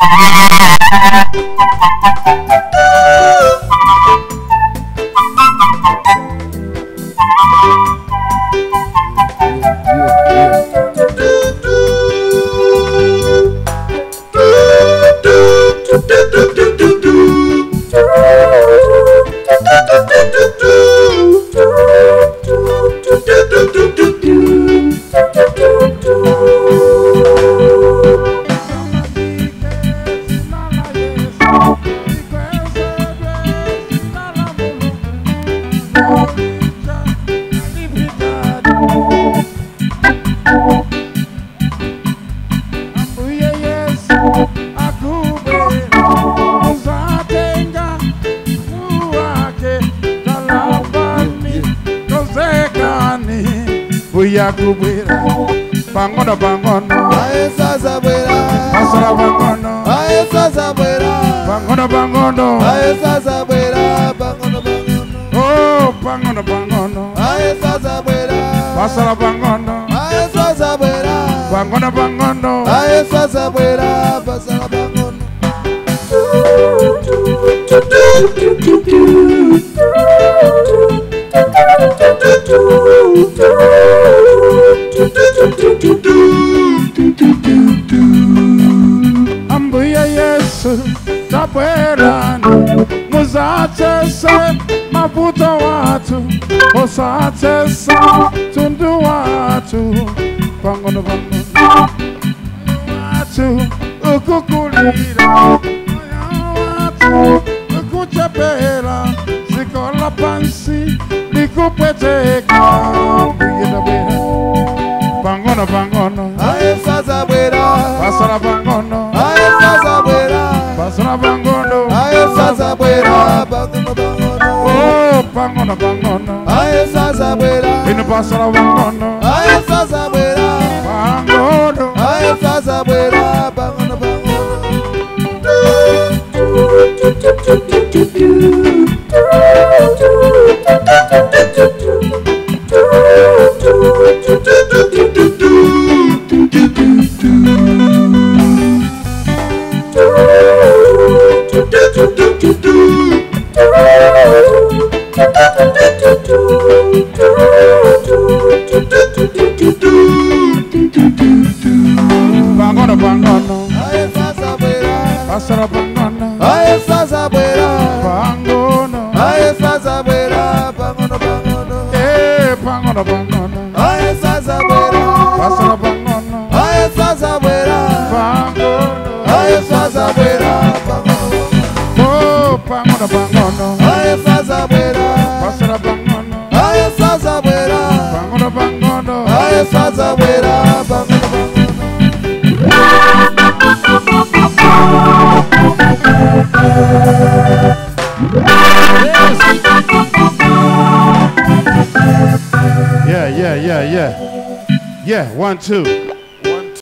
Ha ha Yakubwira Bangono bangono. Aye sasa bwera. Basara bangono. Aye sasa bwera. Bangono bangono. Aye sasa bwera Bangono bangono. Oh bangono bangono. Aye sasa bwera. Basara bangono. Aye sasa bwera. Bangono bangono. Aye sasa Basara Yesu tabwerani muzatese mavuto watu musatese tundu watu pangono pangono watu ukukulira watu ukuchepera zikola pansi likupweteka buyedabwera pangono pangono Aye sasa bwera pasala pangono Aye sasa pasala pangono Aye sasa bwera oh, Bangono bangono. Oh pangono pangono Aye sasa bwera ino pasala pangono pasala pangono Aye sasa bwera pangono Aye sasa bwera Bangono bangono eh pangono pangono Aye sasa bwera pasala pangono Aye sasa bwera pangono Aye sasa bwera Bangono oh pangono pangono Aye sasa bwera pasala pangono Aye sasa bwera pangono pangono Aye sasa bwera Yeah, yeah, yeah, yeah. One, two.